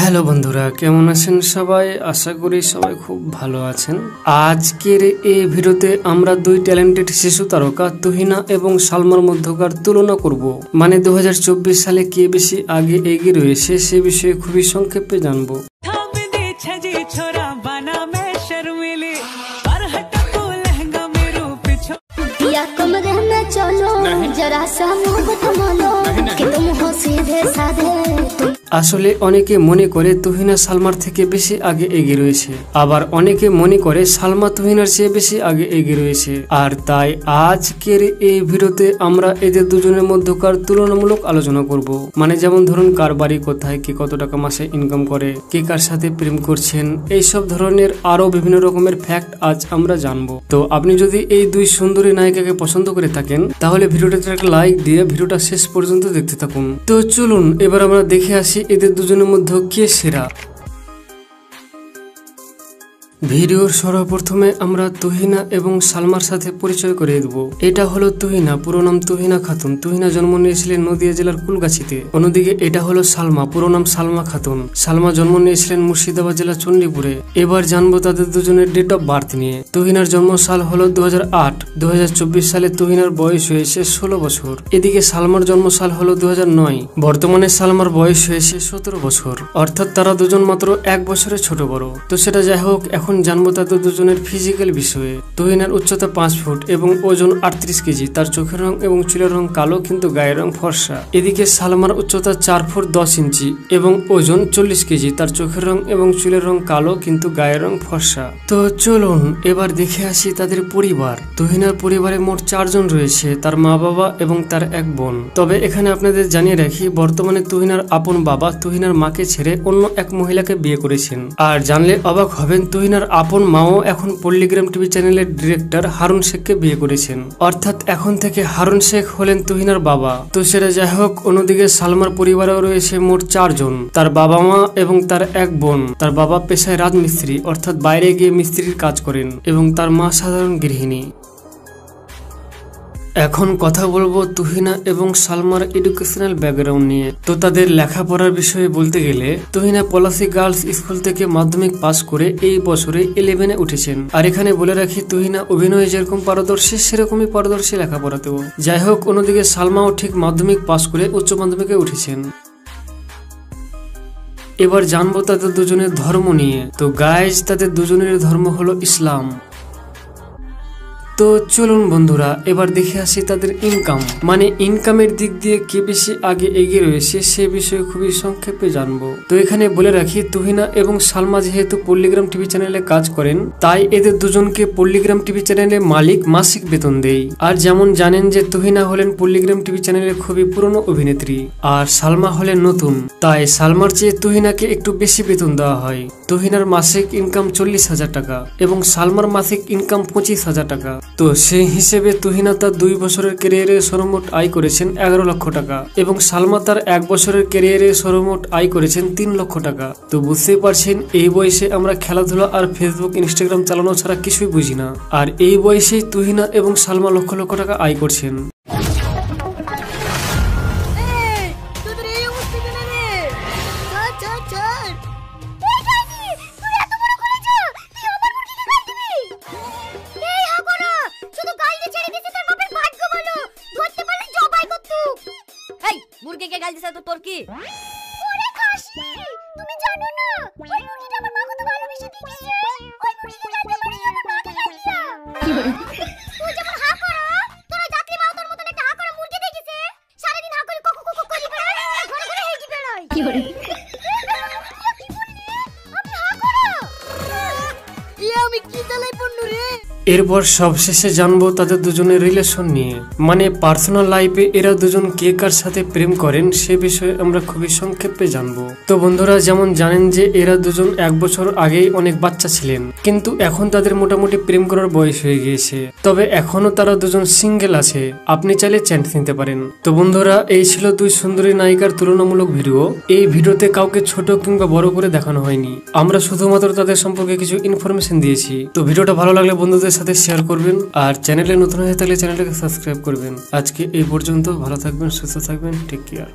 Hello বন্ধুরা কেমন আছেন সবাই আশা করি সবাই খুব ভালো আছেন আজকের এই ভিডিওতে আমরা দুই ট্যালেন্টেড শিশু তারকা তুহিনা এবং সালমার মধ্যকার তুলনা করব মানে দু সালে কে বেশি আগে এগিয়ে রয়েছে সে বিষয়ে খুবই সংক্ষেপে জানবো थाम दे छजी छोरा बना मैं शर्मिली पर हटको लहंगा मेरो पिछो या कमरे में चलो जरा सा मोहब्बत मानो कि तुम हो सीधे साधे तुम আসলে অনেকে মনে করে তুহিনা সালমার থেকে বেশি আগে এগিয়ে রয়েছে। আবার অনেকে মনে করে সালমা তুহিনার চেয়ে বেশি আগে এগিয়ে রয়েছে। আর তাই আজকের এই ভিডিওতে আমরা এদের দুজনের মধ্যকার তুলনামূলক আলোচনা করব। মানে যেমন ধরুন, কার বাড়ি কোথায়, কে কত টাকা মাসে ইনকাম করে, কে কার সাথে প্রেম করছেন, এইসব ধরনের আরও বিভিন্ন রকমের ফ্যাক্ট আজ আমরা জানব। তো আপনি যদি এই দুই সুন্দরী নায়িকাকে পছন্দ করে থাকেন, তাহলে ভিডিওটাতে একটা লাইক দিয়ে ভিডিওটা শেষ পর্যন্ত দেখতে থাকুন। তো চলুন, এবার আমরা দেখে আসি এদের দুজনের মধ্যে কে সেরা? ভিডিওর সর্বপ্রথমে আমরা তুহিনা এবং সালমার সাথে পরিচয় করিয়ে দেব। এটা হলো তুহিনা, পুরো নাম তুহিনা খাতুন। তুহিনা জন্ম নিয়েছিলেন নদিয়া জেলার কুলগাছিতে। অন্যদিকে এটা হলো সালমা, পুরো নাম সালমা খাতুন। সালমা জন্ম নিয়েছিলেন মুর্শিদাবাদ জেলা চণ্ডীপুরে। এবার জানব তাদের দুজনের ডেট অফ বার্থ নিয়ে। তুহিনার জন্ম সাল হলো দু হাজার আট সালে তুহিনার বয়স হয়েছে ষোলো বছর। এদিকে সালমার জন্ম সাল হলো দু বর্তমানে সালমার বয়স হয়েছে সতেরো বছর। অর্থাৎ তারা দুজন মাত্র এক বছরের ছোট বড়। তো সেটা যাই হোক, এখন জানব তাদের দুজনের ফিজিক্যাল বিষয়ে। তুহিনার উচ্চতা পাঁচ ফুট এবং ওজন আটত্রিশ কেজি। তার চোখের রং এবং চুলের রং কালো কিন্তু গায়ের রং ফর্সা। এদিকে সালমার উচ্চতা চার ফুট দশ ইঞ্চি এবং ওজন চল্লিশ কেজি। তার চোখের রং এবং চুলের রং কালো কিন্তু গায়ের রং ফর্সা। তো চলুন এবার দেখে আসি তাদের পরিবার। তুহিনার পরিবারে মোট চারজন রয়েছে, তার মা বাবা এবং তার এক বোন। তবে এখানে আপনাদের জানিয়ে রাখি, বর্তমানে তুহিনার আপন বাবা তুহিনার মাকে ছেড়ে অন্য এক মহিলাকে বিয়ে করেছেন। আর জানলে অবাক হবেন তুহিনার আপন মাও এখন পল্লিগ্রাম টিভি চ্যানেলের ডিরেক্টর হারুন শেখকে বিয়ে করেছেন। অর্থাৎ এখন থেকে হারুন শেখ হলেন তুহিনার বাবা। তো সেটা যাই হোক, অন্যদিকে সালমার পরিবারেও রয়েছে মোট চারজন। তার বাবা মা এবং তার এক বোন। তার বাবা পেশায় রাজমিস্ত্রি, অর্থাৎ বাইরে গিয়ে মিস্ত্রির কাজ করেন এবং তার মা সাধারণ গৃহিণী। এখন কথা বলব তুহিনা এবং সালমার এডুকেশনাল ব্যাকগ্রাউন্ড নিয়ে। তো তাদের লেখাপড়ার বিষয়ে বলতে গেলে, তুহিনা পলাসি গার্লস স্কুল থেকে মাধ্যমিক পাস করে এই বছরে ইলেভেনে উঠেছেন। আর এখানে বলে রাখি, তুহিনা অভিনয়ে যেরকম পারদর্শী, সেরকমই পারদর্শী লেখাপড়াতেও। যাই হোক, অন্যদিকে সালমাও ঠিক মাধ্যমিক পাস করে উচ্চ মাধ্যমিকে উঠেছেন। এবার জানব তাদের দুজনের ধর্ম নিয়ে। তো গাইজ তাদের দুজনের ধর্ম হলো ইসলাম। তো চলুন বন্ধুরা, এবার দেখে আসি তাদের ইনকাম মানে ইনকামের দিক দিয়ে কে বেশি আগে এগিয়ে রয়েছে, সে বিষয়ে খুবই সংক্ষেপে জানব। তো এখানে বলে রাখি, তুহিনা এবং সালমা যেহেতু পল্লিগ্রাম টিভি চ্যানেলে কাজ করেন, তাই এদের দুজনকে পল্লিগ্রাম টিভি চ্যানেলে মালিক মাসিক বেতন দেয় আর যেমন জানেন যে তুহিনা হলেন পল্লিগ্রাম টিভি চ্যানেলের খুবই পুরনো অভিনেত্রী, আর সালমা হলেন নতুন, তাই সালমার চেয়ে তুহিনাকে একটু বেশি বেতন দেওয়া হয়। তুহিনার মাসিক ইনকাম চল্লিশ হাজার টাকা এবং সালমার মাসিক ইনকাম পঁচিশ হাজার টাকা। তো সেই হিসেবে তুহিনা তার দুই বছরের ক্যারিয়ারে সর্বমোট আয় করেছেন এগারো লক্ষ টাকা এবং সালমা তার এক বছরের ক্যারিয়ারে সর্বমোট আয় করেছেন তিন লক্ষ টাকা। তো বুঝতেই পারছেন, এই বয়সে আমরা খেলাধুলা আর ফেসবুক ইনস্টাগ্রাম চালানো ছাড়া কিছুই বুঝি না। আর এই বয়সেই তুহিনা এবং সালমা লক্ষ লক্ষ টাকা আয় করছেন। মুরগিকে গাল দিছে তো তোর কি? ওরে কাশি তুমি জানো না ওই মুরগিটা আমার মা কত ভালোবেসে দিয়ে ওই মুরগিকে গাল দিয়ে আমার মাকে গাল দিয়া তুই যেমন হা করো তোর মাও তোর মতন একটা হা করা মুরগি দেখেছে? সারাদিন হা করে কক কক করে ঘরে ঘরে হেঁটে বেড়ায়। কি করে? এরপর সবশেষে জানব তাদের দুজনের রিলেশন নিয়ে। মানে পার্সোনাল লাইফে এরা দুজন কে কার সাথে প্রেম করেন, সে বিষয়ে আমরা খুবই সংক্ষেপে জানব। তো বন্ধুরা, যেমন জানেন যে এরা দুজন এক বছর আগেই অনেক বাচ্চা ছিলেন, কিন্তু এখন তাদের মোটামুটি প্রেম করার বয়স হয়ে গিয়েছে। তবে এখনও তারা দুজন সিঙ্গেল আছে, আপনি চাইলে চ্যান্ট নিতে পারেন। তো বন্ধুরা, এই ছিল দুই সুন্দরী নায়িকার তুলনামূলক ভিডিও এই ভিডিওতে কাউকে ছোট কিংবা বড় করে দেখানো হয়নি। আমরা শুধুমাত্র তাদের সম্পর্কে কিছু ইনফরমেশন দিয়েছি। তো ভিডিওটা ভালো লাগলে বন্ধুদের সাথে শেয়ার করবেন আর চ্যানেলে নতুন হয়ে থাকলে চ্যানেলটাকে সাবস্ক্রাইব করবেন। আজকে এই পর্যন্ত, ভালো থাকবেন, সুস্থ থাকবেন টেক কেয়ার